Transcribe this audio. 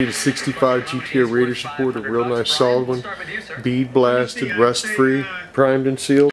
A 65 GTR Raider support, a real nice solid one, bead blasted, rust free, primed and sealed.